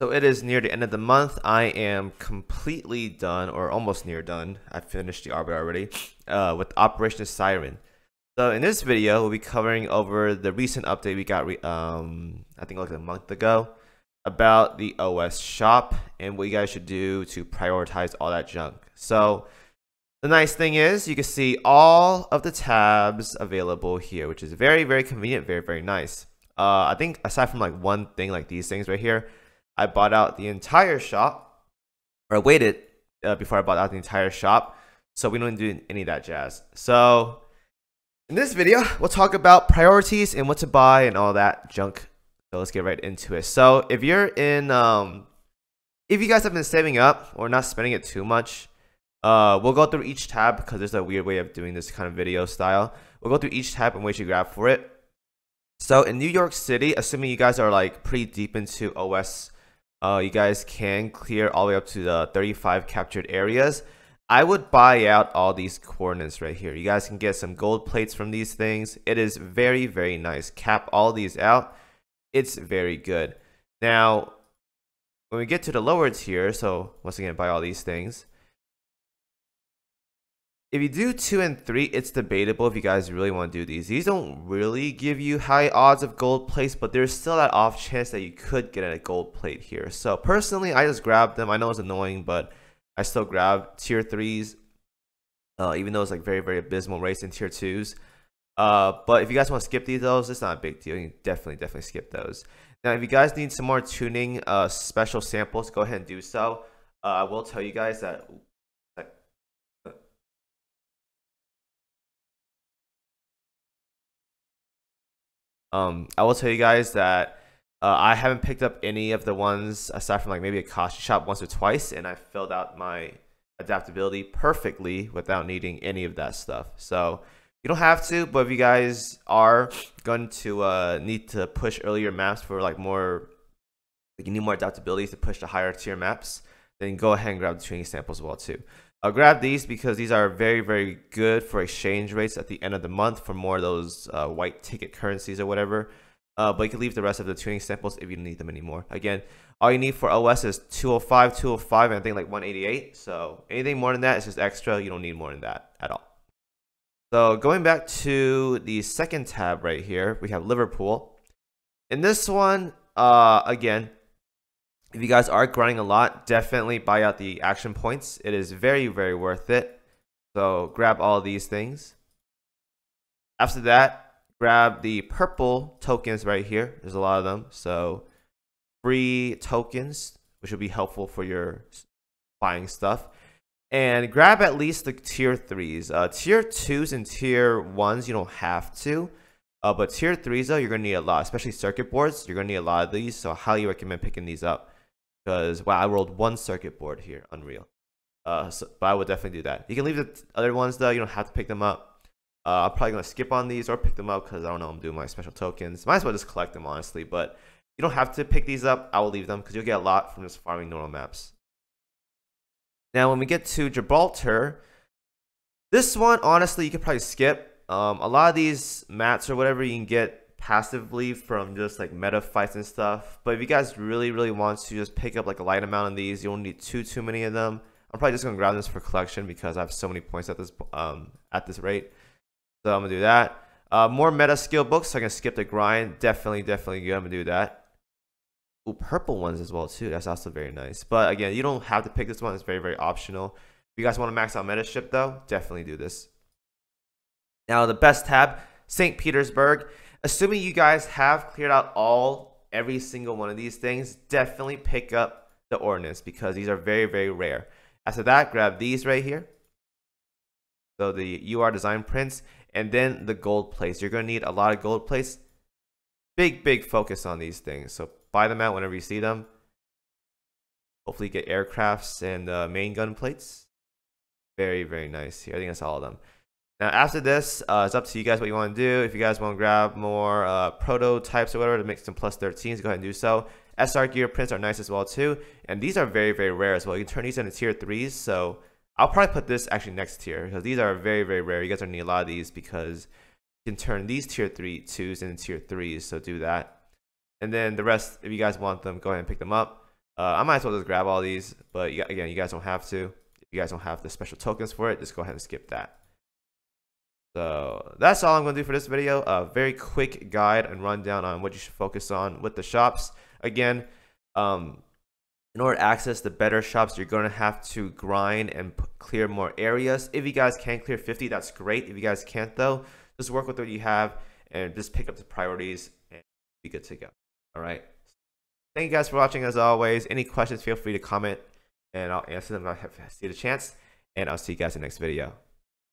So it is near the end of the month. I am completely done, or almost near done. I finished the arbiter already uh, with Operation Siren. So in this video, we'll be covering over the recent update we got, um, I think like a month ago, about the OS shop and what you guys should do to prioritize all that junk. So the nice thing is you can see all of the tabs available here, which is very, very convenient, very, very nice. Uh, I think aside from like one thing like these things right here, I bought out the entire shop, or I waited uh, before I bought out the entire shop, so we don't do any of that jazz. So in this video, we'll talk about priorities and what to buy and all that junk. So let's get right into it. So if you're in, um, if you guys have been saving up or not spending it too much, uh, we'll go through each tab because there's a weird way of doing this kind of video style. We'll go through each tab and what you grab for it. So in New York City, assuming you guys are like pretty deep into OS uh, you guys can clear all the way up to the 35 captured areas. I would buy out all these coordinates right here. You guys can get some gold plates from these things. It is very, very nice. Cap all these out. It's very good. Now, when we get to the lower tier, so once again, buy all these things. If you do 2 and 3, it's debatable if you guys really want to do these. These don't really give you high odds of gold plates, but there's still that off chance that you could get a gold plate here. So personally, I just grabbed them. I know it's annoying, but I still grab tier 3s, uh, even though it's like very, very abysmal race in tier 2s. Uh, but if you guys want to skip these, those, it's not a big deal. You definitely, definitely skip those. Now, if you guys need some more tuning uh, special samples, go ahead and do so. Uh, I will tell you guys that Um, I will tell you guys that uh, I haven't picked up any of the ones aside from like maybe a costume shop once or twice, and I filled out my adaptability perfectly without needing any of that stuff. So you don't have to, but if you guys are going to uh, need to push earlier maps for like more, like you need more adaptability to push the higher tier maps, then go ahead and grab the training samples as well too. I'll grab these because these are very, very good for exchange rates at the end of the month for more of those uh, white ticket currencies or whatever. Uh, but you can leave the rest of the tuning samples if you don't need them anymore. Again, all you need for OS is 205, 205, and I think like 188. So anything more than that is just extra. You don't need more than that at all. So going back to the second tab right here, we have Liverpool. In this one, uh, again, if you guys are grinding a lot, definitely buy out the action points. It is very, very worth it. So grab all these things. After that, grab the purple tokens right here. There's a lot of them. So free tokens, which will be helpful for your buying stuff. And grab at least the tier 3s. Uh, tier 2s and tier 1s, you don't have to. Uh, but tier 3s, though, you're going to need a lot, especially circuit boards. You're going to need a lot of these. So I highly recommend picking these up because wow, I rolled one circuit board here, unreal. Uh, so, but I would definitely do that. You can leave the other ones though; you don't have to pick them up. Uh, I'm probably gonna skip on these or pick them up because I don't know I'm doing my special tokens. Might as well just collect them honestly, but you don't have to pick these up. I will leave them because you'll get a lot from just farming normal maps. Now, when we get to Gibraltar, this one honestly you could probably skip. Um, a lot of these mats or whatever you can get passively from just like meta fights and stuff. But if you guys really, really want to just pick up like a light amount of these, you don't need too, too many of them. I'm probably just gonna grab this for collection because I have so many points at this um at this rate. So I'm gonna do that. Uh, more meta skill books. So I can skip the grind. Definitely, definitely good. I'm gonna do that. Ooh, purple ones as well too. That's also very nice. But again, you don't have to pick this one. It's very, very optional. If you guys want to max out meta ship though, definitely do this. Now the best tab, St. Petersburg assuming you guys have cleared out all every single one of these things, definitely pick up the ordnance because these are very, very rare. After that, grab these right here. So the UR design prints and then the gold plates. You're going to need a lot of gold plates. Big, big focus on these things. So buy them out whenever you see them. Hopefully get aircrafts and uh, main gun plates. Very, very nice here. I think that's all of them. Now after this, uh, it's up to you guys what you want to do. If you guys want to grab more uh, prototypes or whatever to make some plus 13s, go ahead and do so. SR gear prints are nice as well too. And these are very, very rare as well. You can turn these into tier 3s. So I'll probably put this actually next tier because these are very, very rare. You guys are going to need a lot of these because you can turn these tier 3 2s into tier 3s. So do that. And then the rest, if you guys want them, go ahead and pick them up. Uh, I might as well just grab all these, but again, you guys don't have to. If you guys don't have the special tokens for it, just go ahead and skip that. So that's all I'm going to do for this video. A very quick guide and rundown on what you should focus on with the shops. Again, um, in order to access the better shops, you're going to have to grind and clear more areas. If you guys can clear 50, that's great. If you guys can't, though, just work with what you have and just pick up the priorities and be good to go. All right. Thank you guys for watching as always. Any questions, feel free to comment and I'll answer them if I see the chance. And I'll see you guys in the next video.